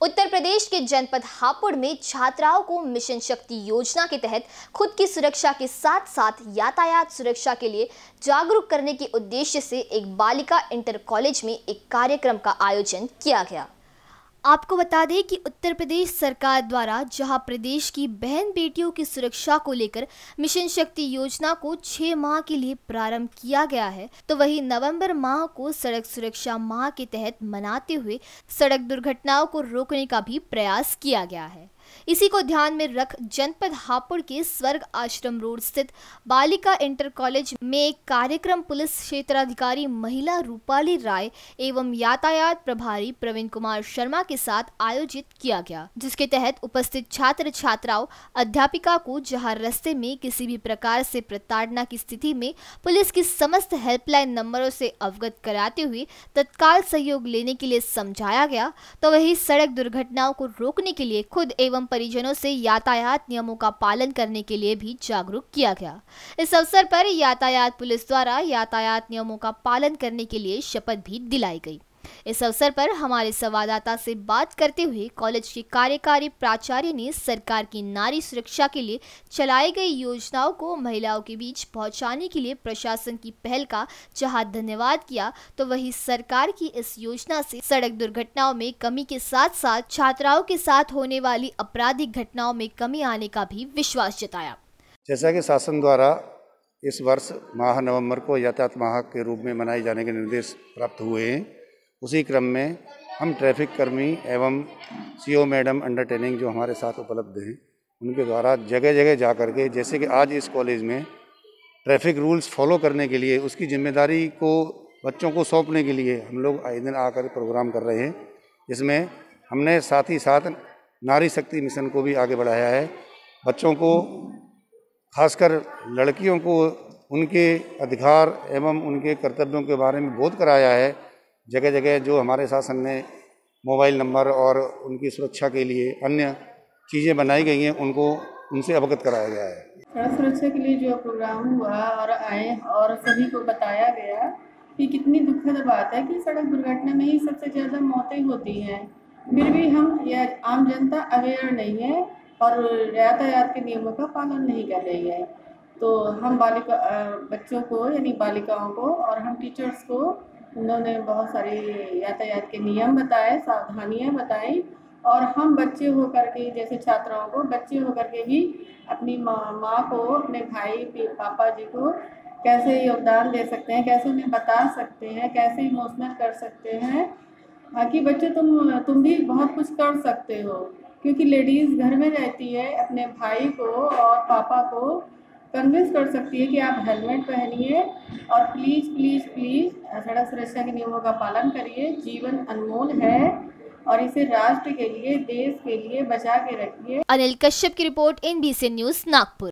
उत्तर प्रदेश के जनपद हापुड़ में छात्राओं को मिशन शक्ति योजना के तहत खुद की सुरक्षा के साथ साथ यातायात सुरक्षा के लिए जागरूक करने के उद्देश्य से एक बालिका इंटर कॉलेज में एक कार्यक्रम का आयोजन किया गया। आपको बता दें कि उत्तर प्रदेश सरकार द्वारा जहाँ प्रदेश की बहन बेटियों की सुरक्षा को लेकर मिशन शक्ति योजना को छह माह के लिए प्रारंभ किया गया है तो वहीं नवंबर माह को सड़क सुरक्षा माह के तहत मनाते हुए सड़क दुर्घटनाओं को रोकने का भी प्रयास किया गया है। इसी को ध्यान में रख जनपद हापुड़ के स्वर्ग आश्रम रोड स्थित बालिका इंटर कॉलेज में कार्यक्रम पुलिस क्षेत्राधिकारी महिला रूपाली राय एवं यातायात प्रभारी प्रवीण कुमार शर्मा के साथ आयोजित किया गया, जिसके तहत उपस्थित छात्र छात्राओं अध्यापिका को जहाँ रस्ते में किसी भी प्रकार से प्रताड़ना की स्थिति में पुलिस की समस्त हेल्पलाइन नंबरों से अवगत कराते हुए तत्काल सहयोग लेने के लिए समझाया गया तो वही सड़क दुर्घटनाओं को रोकने के लिए खुद एवं एवं परिजनों से यातायात नियमों का पालन करने के लिए भी जागरूक किया गया। इस अवसर पर यातायात पुलिस द्वारा यातायात नियमों का पालन करने के लिए शपथ भी दिलाई गई। इस अवसर पर हमारे संवाददाता से बात करते हुए कॉलेज के कार्यकारी प्राचार्य ने सरकार की नारी सुरक्षा के लिए चलाई गई योजनाओं को महिलाओं के बीच पहुँचाने के लिए प्रशासन की पहल का जहाँ धन्यवाद किया तो वही सरकार की इस योजना से सड़क दुर्घटनाओं में कमी के साथ साथ छात्राओं के साथ होने वाली आपराधिक घटनाओं में कमी आने का भी विश्वास जताया। जैसा कि शासन द्वारा इस वर्ष माह नवंबर को यातायात माह के रूप में मनाए जाने के निर्देश प्राप्त हुए हैं उसी क्रम में हम ट्रैफ़िक कर्मी एवं सीओ मैडम अंडर ट्रेनिंग जो हमारे साथ उपलब्ध हैं, उनके द्वारा जगह जगह जा कर के, जैसे कि आज इस कॉलेज में ट्रैफ़िक रूल्स फॉलो करने के लिए, उसकी ज़िम्मेदारी को, बच्चों को सौंपने के लिए हम लोग आए दिन आकर प्रोग्राम कर रहे हैं। इसमें हमने साथ ही साथ नारी शक्ति मिशन को भी आगे बढ़ाया है। बच्चों को, खासकर लड़कियों को उनके अधिकार एवं उनके कर्तव्यों के बारे में बोध कराया है। जगह जगह जो हमारे शासन ने मोबाइल नंबर और उनकी सुरक्षा के लिए अन्य चीज़ें बनाई गई हैं, उनको, उनसे अवगत कराया गया है। सड़क सुरक्षा के लिए जो प्रोग्राम हुआ और आए और सभी को बताया गया कि कितनी दुखद बात है कि सड़क दुर्घटना में ही सबसे ज़्यादा मौतें होती हैं। फिर भी हम या आम जनता अवेयर नहीं है और यातायात के नियमों का पालन नहीं कर रही है। तो हम बालिका बच्चों को, यानी बालिकाओं को और हम टीचर्स को उन्होंने बहुत सारे यातायात के नियम बताए, सावधानियाँ बताई और हम बच्चे होकर के, जैसे छात्राओं को, बच्चे होकर के भी अपनी माँ माँ को, अपने भाई पापा जी को कैसे योगदान दे सकते हैं, कैसे उन्हें बता सकते हैं, कैसे इमोशनल कर सकते हैं बाकी बच्चे तुम तुम भी बहुत कुछ कर सकते हो। क्योंकि लेडीज़ घर में रहती है, अपने भाई को और पापा को कन्विंस कर सकती है कि आप हेलमेट पहनिए और प्लीज़ प्लीज़ प्लीज़ सड़क सुरक्षा के नियमों का पालन करिए। जीवन अनमोल है और इसे राष्ट्र के लिए, देश के लिए बचा के रखिए। अनिल कश्यप की रिपोर्ट एनबीसी न्यूज़ नागपुर।